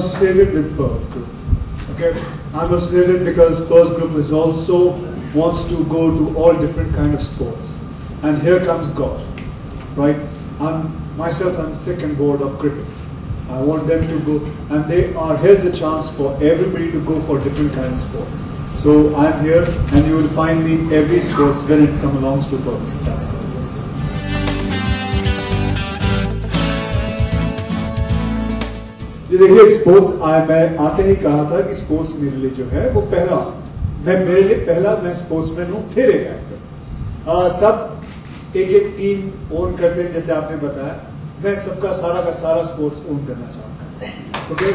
associated with Pearls Group. Okay, I'm associated because Pearls Group is also wants to go to all different kind of sports, and here comes God, right? I'm myself. I'm sick and bored of cricket. I want them to go, and they are. Here's the chance for everybody to go for different kind of sports. So I'm here, and you will find me every sports when it comes along to Pearls. That's it जी देखिए sports मैं आते ही कहा था कि sports मेरे लिए जो है, वो पहला, मैं, मेरे लिए पहला मैं स्पोर्ट्समैन हूँ, फिर एक एक्टर सब एक एक टीम ओन करते हैं, जैसे आपने बताया। मैं सबका सारा का सारा स्पोर्ट्स ओन करना ओके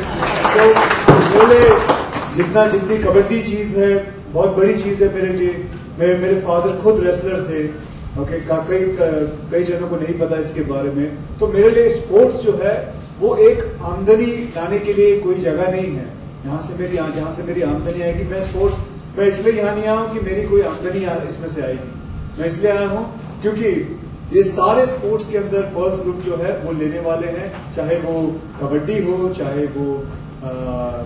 तो लिए जितना जितनी कबड्डी चीज़ है, बहुत बड़ी चीज़ है मेरे लिए। मेरे मेरे फादर खुद रेसलर थे। ओके का, कई कई जनों को नहीं पता इसके बारे में। तो मेरे लिए स्पोर्ट्स जो है वो एक आमदनी लाने के लिए कोई जगह नहीं है। यहाँ से मेरी जहाँ से मेरी आमदनी आएगी मैं स्पोर्ट्स मैं इसलिए यहाँ नहीं आया हूँ कि मेरी कोई आमदनी इसमें से आएगी। मैं इसलिए आया हूँ क्योंकि ये सारे स्पोर्ट्स के अंदर पर्ल्स ग्रुप जो है वो लेने वाले हैं। चाहे वो कबड्डी हो चाहे वो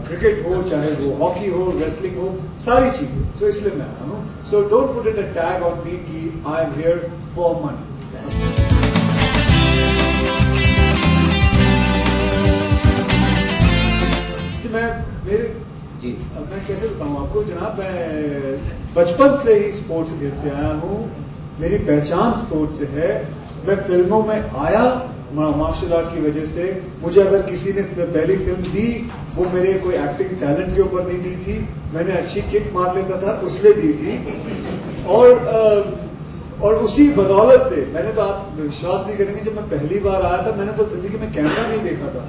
क्रिकेट हो चाहे वो हॉकी हो रेसलिंग हो सारी चीज़ें। सो so, इसलिए मैं आया हूँ। So don't put it a tag on me कि I am here for money मेरे जी। अब मैं कैसे बताऊँ? आपको जनाब मैं बचपन से ही स्पोर्ट्स खेलते आया हूँ। मेरी पहचान स्पोर्ट्स से है। मैं फ़िल्मों में आया मार्शल आर्ट की वजह से। मुझे अगर किसी ने पहली फ़िल्म दी वो मेरे कोई एक्टिंग टैलेंट के ऊपर नहीं दी थी। मैंने अच्छी किक मार लेता था उसने दी थी। और और उसी बदौलत से मैंने तो आप विश्वास नहीं करेंगे जब मैं पहली बार आया था मैंने तो ज़िंदगी में कैमरा नहीं देखा था।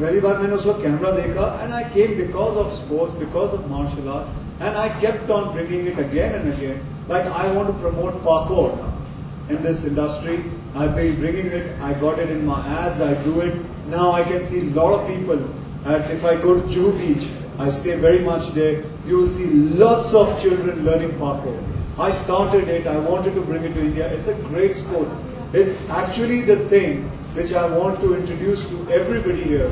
पहली बार मैंने उस वक्त कैमरा देखा and I came because of sports because of martial art and I kept on bringing it again and again like I want to promote parkour in this industry. I've been bringing it. I got it in my ads. I do it. Now I can see a lot of people. At, if I go to Juhu Beach, I stay very much there. You will see lots of children learning parkour. I started it. I wanted to bring it to India. It's a great sport. It's actually the thing which I want to introduce to everybody here.